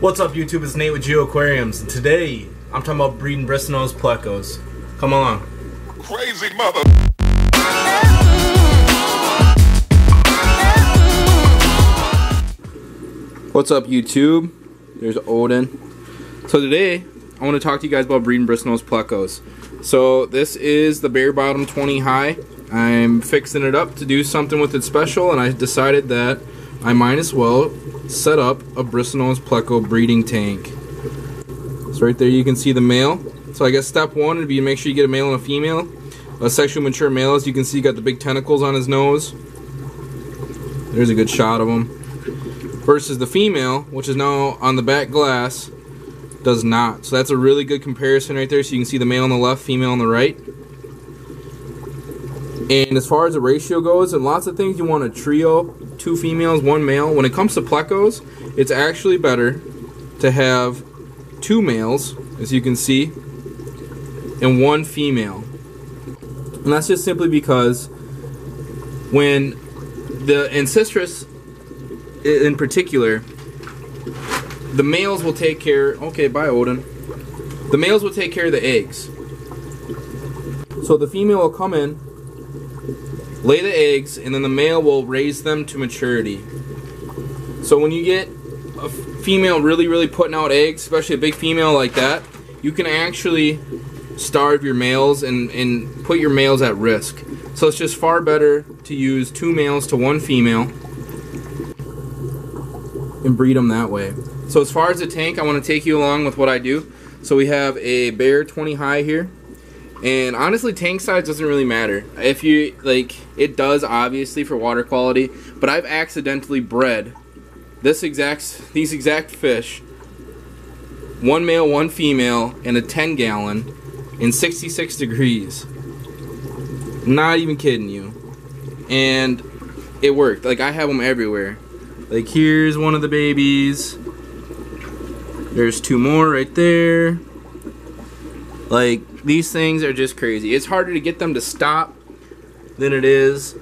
What's up YouTube, it's Nate with Geo Aquariums, and today I'm talking about breeding bristlenose plecos. Come along. Crazy mother. What's up YouTube? There's Odin. So today I want to talk to you guys about breeding bristlenose plecos. So this is the bare bottom 20 high. I'm fixing it up to do something with it special and I decided that I might as well set up a bristlenose pleco breeding tank. So right there you can see the male. So I guess step one would be to make sure you get a male and a female. A sexually mature male, as you can see, got the big tentacles on his nose. There's a good shot of him. Versus the female, which is now on the back glass, does not. So that's a really good comparison right there. So you can see the male on the left, female on the right. And as far as the ratio goes, and lots of things you want a trio, two females, one male. When it comes to plecos, it's actually better to have two males, as you can see, and one female. And that's just simply because when the Ancistrus in particular, the males will take care. Okay, bye, Odin. The males will take care of the eggs. So the female will come in, lay the eggs, and then the male will raise them to maturity. So when you get a female really, really putting out eggs, especially a big female like that, you can actually starve your males and, and put your males at risk. So it's just far better to use two males to one female and breed them that way. So as far as the tank, I want to take you along with what I do. So we have a bare 20 high here. And honestly, tank size doesn't really matter. If you, like, it does obviously for water quality, but I've accidentally bred this exact, these exact fish, one male, one female, in a 10 gallon in 66 degrees. Not even kidding you. And it worked. Like, I have them everywhere. Like, here's one of the babies. There's two more right there. Like, these things are just crazy. It's harder to get them to stop than it is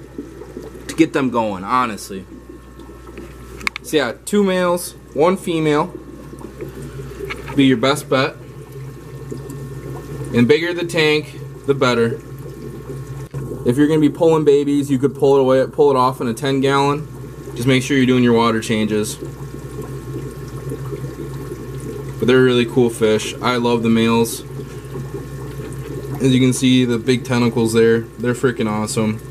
to get them going, honestly. So yeah, two males, one female. Be your best bet. And bigger the tank, the better. If you're gonna be pulling babies, you could pull it away, pull it off in a 10 gallon. Just make sure you're doing your water changes. But they're really cool fish. I love the males. As you can see, the big tentacles there, they're freaking awesome.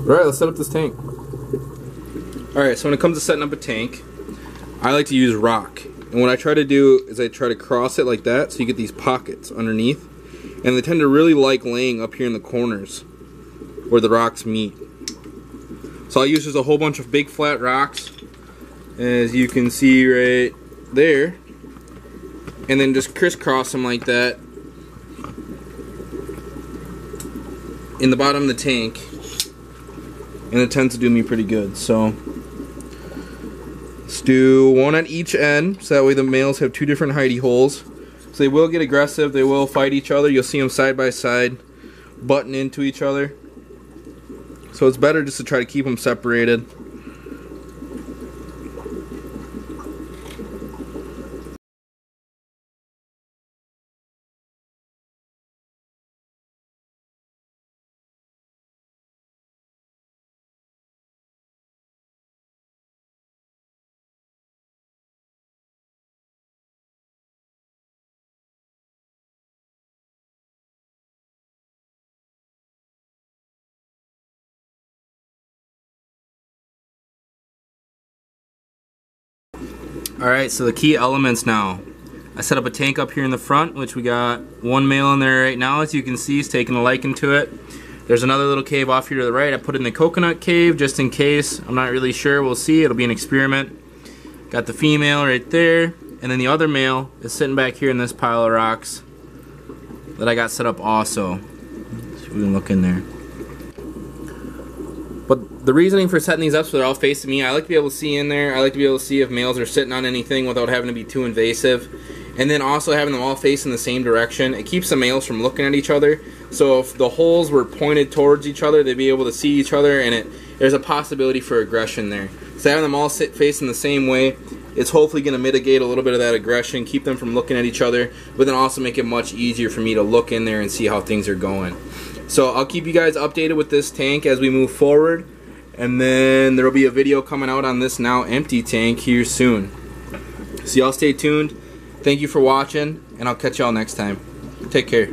Alright, let's set up this tank. Alright, so when it comes to setting up a tank, I like to use rock. And what I try to do is I try to cross it like that so you get these pockets underneath. And they tend to really like laying up here in the corners where the rocks meet. So I use just a whole bunch of big flat rocks as you can see right there and then just crisscross them like that. In the bottom of the tank. And it tends to do me pretty good so. Let's do one at each end so that way the males have two different hidey holes. So they will get aggressive they will fight each other. You'll see them side by side button into each other. So it's better just to try to keep them separated Alright, so the key elements now. I set up a tank up here in the front, which we got one male in there right now, as you can see, he's taking a liking to it. There's another little cave off here to the right. I put in the coconut cave just in case. I'm not really sure. We'll see. It'll be an experiment. Got the female right there. And then the other male is sitting back here in this pile of rocks that I got set up also. If we can look in there the reasoning for setting these up so they're all facing me, I like to be able to see in there. I like to be able to see if males are sitting on anything without having to be too invasive. And then also having them all facing the same direction. It keeps the males from looking at each other. So if the holes were pointed towards each other, they'd be able to see each other and it there's a possibility for aggression there. So having them all sit facing the same way, it's hopefully going to mitigate a little bit of that aggression, keep them from looking at each other, but then also make it much easier for me to look in there and see how things are going. So I'll keep you guys updated with this tank as we move forward. And then there will be a video coming out on this now empty tank here soon. So y'all stay tuned. Thank you for watching, and I'll catch y'all next time. Take care.